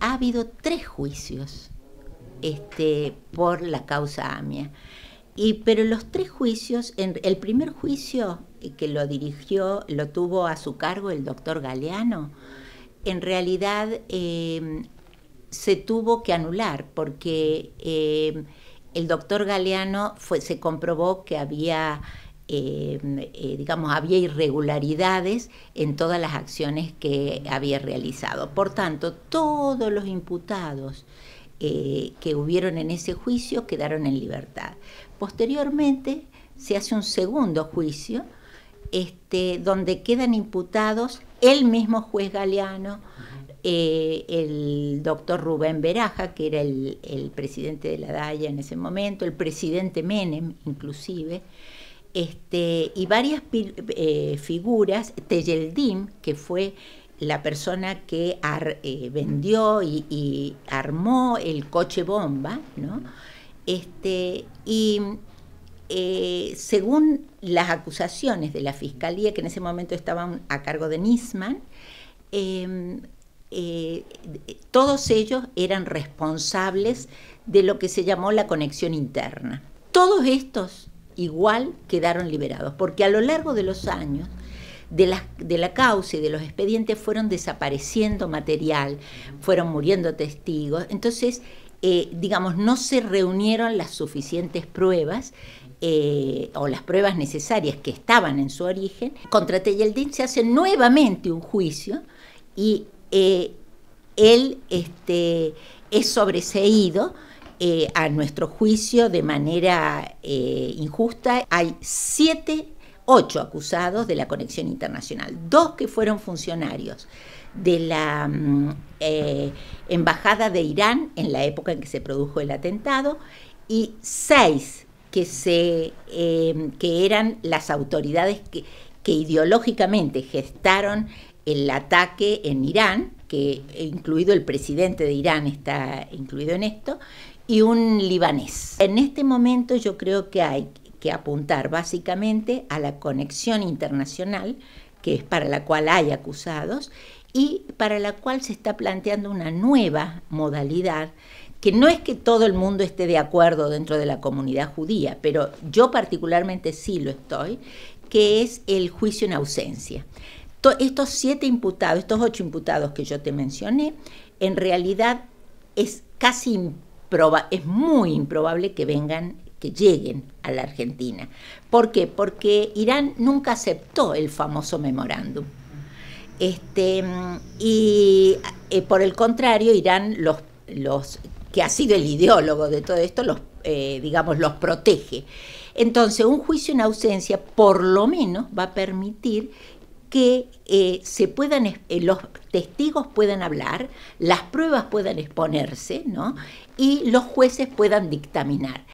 Ha habido tres juicios este, por la causa AMIA. Y, pero los tres juicios, el primer juicio que lo dirigió, lo tuvo a su cargo el doctor Galeano, en realidad eh, se tuvo que anular porque eh, el doctor Galeano se comprobó que había eh, eh, digamos, había irregularidades en todas las acciones que había realizado. Por tanto, todos los imputados eh, que hubieron en ese juicio quedaron en libertad. Posteriormente se hace un segundo juicio este, donde quedan imputados el mismo juez Galeano, el doctor Rubén Beraja, que era el, el, presidente de la DAIA en ese momento, el presidente Menem inclusive, este, y varias eh, figuras, Teyeldim, que fue la persona que eh, vendió y, armó el coche bomba, ¿no? Este, y eh, según las acusaciones de la fiscalía, que en ese momento estaban a cargo de Nisman, em, todos ellos eran responsables de lo que se llamó la conexión interna. Todos estos igual quedaron liberados, porque a lo largo de los años de la, causa y de los expedientes fueron desapareciendo material, fueron muriendo testigos, entonces, eh, digamos, no se reunieron las suficientes pruebas eh, o las pruebas necesarias que estaban en su origen. Contra Teyeldín se hace nuevamente un juicio y eh, él este, es sobreseído eh, a nuestro juicio de manera eh, injusta. Hay siete, ocho acusados de la conexión internacional, dos que fueron funcionarios de la mm, eh, Embajada de Irán en la época en que se produjo el atentado y seis que, se, que eran las autoridades que, que ideológicamente gestaron el ataque en Irán, que incluido el presidente de Irán está incluido en esto, y un libanés. En este momento yo creo que hay que apuntar básicamente a la conexión internacional, que es para la cual hay acusados, y para la cual se está planteando una nueva modalidad que no es que todo el mundo esté de acuerdo dentro de la comunidad judía, pero yo particularmente sí lo estoy, que es el juicio en ausencia. estos siete imputados, estos ocho imputados que yo te mencioné, en realidad es casi es muy improbable que vengan, que lleguen a la Argentina. ¿Por qué? Porque Irán nunca aceptó el famoso memorándum. Este, y eh, por el contrario, Irán, los, los, que ha sido el ideólogo de todo esto, los, eh, digamos, los protege. Entonces, un juicio en ausencia por lo menos va a permitir que eh, se puedan, eh, los testigos puedan hablar, las pruebas puedan exponerse, ¿no? y los jueces puedan dictaminar.